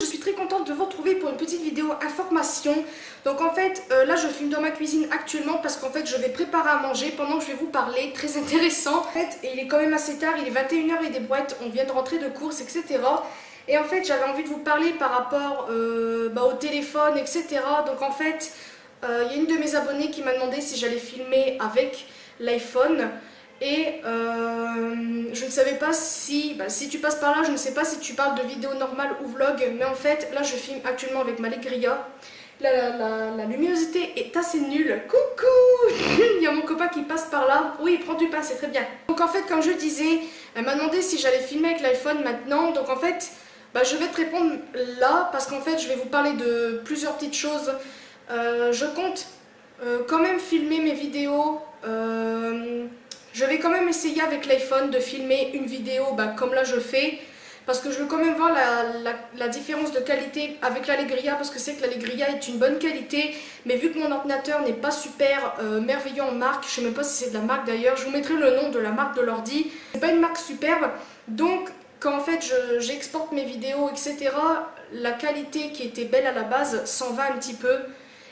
je suis très contente de vous retrouver pour une petite vidéo information. Donc en fait, euh, là je filme dans ma cuisine actuellement parce qu'en fait je vais préparer à manger pendant que je vais vous parler, très intéressant. En fait, et il est quand même assez tard, il est 21h et des boîtes, on vient de rentrer de course, etc. Et en fait, j'avais envie de vous parler par rapport euh, bah, au téléphone, etc. Donc en fait, euh, il y a une de mes abonnées qui m'a demandé si j'allais filmer avec l'iPhone. Et euh, je ne savais pas si, bah, si tu passes par là, je ne sais pas si tu parles de vidéo normale ou vlog, mais en fait, là je filme actuellement avec ma Legria. La, luminosité est assez nulle. Coucou Il y a mon copain qui passe par là. Oui, prends du pain, c'est très bien. Donc en fait, comme je disais, elle m'a demandé si j'allais filmer avec l'iPhone maintenant. Donc en fait, bah, je vais te répondre là, parce qu'en fait, je vais vous parler de plusieurs petites choses. Euh, je compte euh, quand même filmer mes vidéos je vais quand même essayer avec l'iPhone de filmer une vidéo bah, comme là je fais. Parce que je veux quand même voir la, différence de qualité avec l'Allegria. Parce que c'est que l'Allegria est une bonne qualité. Mais vu que mon ordinateur n'est pas super euh, merveilleux en marque. Je ne sais même pas si c'est de la marque d'ailleurs. Je vous mettrai le nom de la marque de l'ordi. C'est pas une marque superbe. Donc quand en fait j'exporte mes vidéos etc. La qualité qui était belle à la base s'en va un petit peu.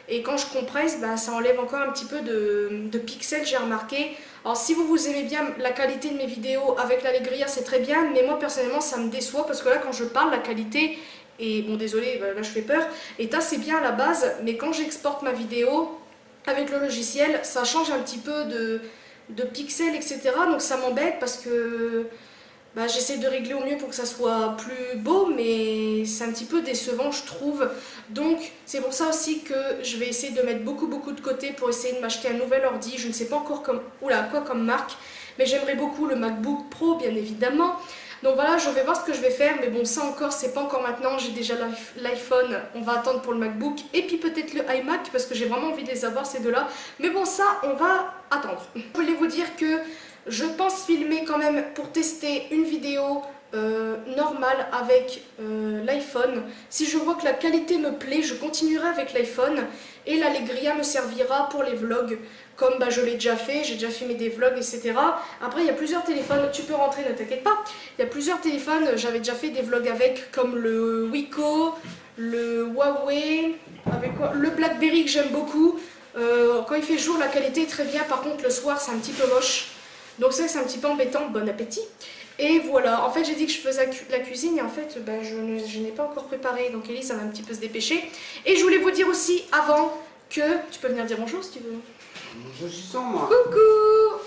Et quand je compresse, bah, ça enlève encore un petit peu de, pixels, j'ai remarqué. Alors si vous, vous aimez bien la qualité de mes vidéos avec l'Allegria, c'est très bien, mais moi personnellement ça me déçoit parce que là quand je parle, la qualité, et bon désolé, bah, là je fais peur, est assez bien à la base, mais quand j'exporte ma vidéo avec le logiciel, ça change un petit peu de, de pixels, etc. Donc ça m'embête parce que bah, j'essaie de régler au mieux pour que ça soit plus beau, mais c'est un petit peu décevant, je trouve. Donc, c'est pour ça aussi que je vais essayer de mettre beaucoup, beaucoup de côté pour essayer de m'acheter un nouvel ordi. Je ne sais pas encore comme, oula, quoi comme marque, mais j'aimerais beaucoup le MacBook Pro, bien évidemment. Donc voilà, je vais voir ce que je vais faire, mais bon, ça encore, c'est pas encore maintenant. J'ai déjà l'iPhone, on va attendre pour le MacBook, et puis peut-être le iMac, parce que j'ai vraiment envie de les avoir, ces deux-là. Mais bon, ça, on va attendre. Je voulais vous dire que je pense filmer quand même pour tester une vidéo euh, normale avec euh, l'iPhone. Si je vois que la qualité me plaît, je continuerai avec l'iPhone et l'Allegria me servira pour les vlogs comme bah, je l'ai déjà fait, j'ai déjà filmé des vlogs, etc. Après, il y a plusieurs téléphones, tu peux rentrer, ne t'inquiète pas. Il y a plusieurs téléphones, j'avais déjà fait des vlogs avec, comme le Wiko, le Huawei, avec le Blackberry que j'aime beaucoup. Euh, quand il fait jour, la qualité est très bien, par contre, le soir, c'est un petit peu moche. Donc ça c'est un petit peu embêtant, bon appétit. Et voilà, en fait j'ai dit que je faisais la cuisine et en fait ben, je, n'ai pas encore préparé, donc Ellie ça va un petit peu se dépêcher. Et je voulais vous dire aussi avant que, tu peux venir dire bonjour si tu veux. Bonjour moi. Coucou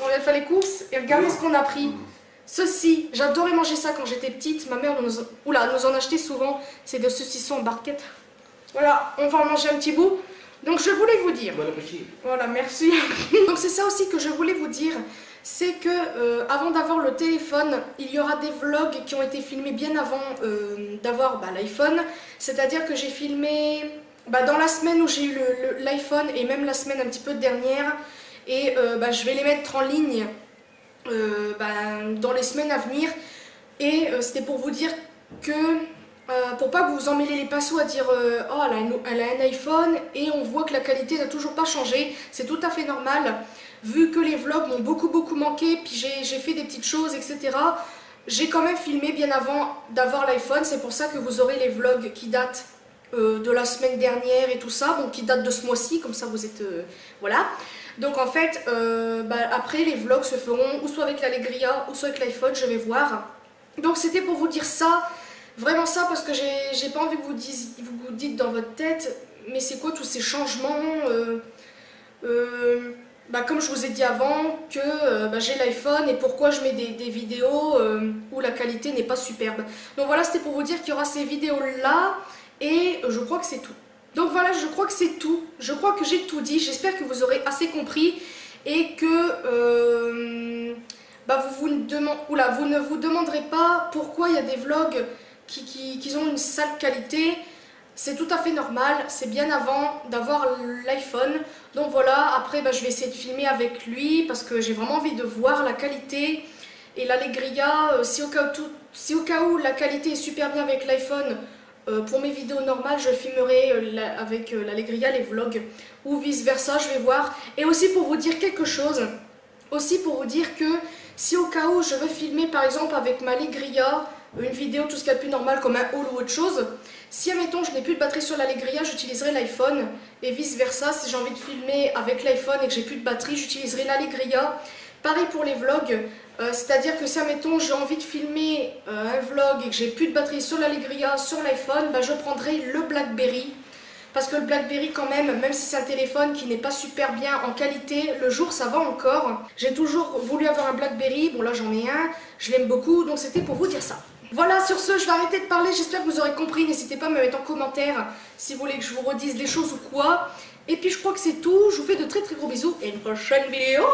On vient faire les courses et regardez ce qu'on a pris. Ceci, j'adorais manger ça quand j'étais petite, ma mère nous, oula, nous en achetait souvent, c'est de saucissons en barquette. Voilà, on va en manger un petit bout. Donc je voulais vous dire. Bon appétit. Voilà, merci. Donc c'est ça aussi que je voulais vous dire c'est que euh, avant d'avoir le téléphone, il y aura des vlogs qui ont été filmés bien avant euh, d'avoir bah, l'iPhone. C'est-à-dire que j'ai filmé bah, dans la semaine où j'ai eu l'iPhone et même la semaine un petit peu dernière. Et euh, bah, je vais les mettre en ligne dans les semaines à venir. Et c'était pour vous dire que pour pas que vous vous emmêlez les pinceaux à dire oh elle a, elle a, un iPhone et on voit que la qualité n'a toujours pas changé, c'est tout à fait normal vu que les vlogs m'ont beaucoup beaucoup manqué, puis j'ai fait des petites choses, etc. J'ai quand même filmé bien avant d'avoir l'iPhone, c'est pour ça que vous aurez les vlogs qui datent euh, de la semaine dernière et tout ça, donc qui datent de ce mois-ci, comme ça vous êtes... Euh, voilà. Donc en fait, euh, bah, après les vlogs se feront ou soit avec l'Allegria ou soit avec l'iPhone, je vais voir. Donc c'était pour vous dire ça, vraiment ça, parce que j'ai pas envie que vous, vous, vous dites dans votre tête, mais c'est quoi tous ces changements bah, comme je vous ai dit avant, que euh, bah, j'ai l'iPhone et pourquoi je mets des, vidéos euh, où la qualité n'est pas superbe. Donc voilà, c'était pour vous dire qu'il y aura ces vidéos-là et je crois que c'est tout. Donc voilà, je crois que c'est tout. Je crois que j'ai tout dit. J'espère que vous aurez assez compris et que euh, bah, vous, ne vous demanderez pas pourquoi il y a des vlogs qui ont une sale qualité. C'est tout à fait normal, c'est bien avant d'avoir l'iPhone. Donc voilà, après bah, je vais essayer de filmer avec lui parce que j'ai vraiment envie de voir la qualité et l'Allegria. Euh, si, si au cas où la qualité est super bien avec l'iPhone, euh, pour mes vidéos normales, je filmerai euh, avec l'Allegria les vlogs ou vice versa, je vais voir. Et aussi pour vous dire quelque chose, aussi pour vous dire que si au cas où je veux filmer par exemple avec ma Allegria une vidéo tout ce qu'il y a de plus normal comme un haul ou autre chose. Si, admettons, je n'ai plus de batterie sur l'Allegria, j'utiliserai l'iPhone. Et vice versa, si j'ai envie de filmer avec l'iPhone et que j'ai plus de batterie, j'utiliserai l'Allegria. Pareil pour les vlogs, euh, c'est-à-dire que si, admettons, j'ai envie de filmer euh, un vlog et que j'ai plus de batterie sur l'Allegria, sur l'iPhone, bah, je prendrai le Blackberry. Parce que le Blackberry quand même, même si c'est un téléphone qui n'est pas super bien en qualité, le jour ça va encore. J'ai toujours voulu avoir un Blackberry, bon là j'en ai un, je l'aime beaucoup, donc c'était pour vous dire ça. Voilà, sur ce, je vais arrêter de parler. J'espère que vous aurez compris. N'hésitez pas à me mettre en commentaire si vous voulez que je vous redise des choses ou quoi. Et puis, je crois que c'est tout. Je vous fais de très très gros bisous et une prochaine vidéo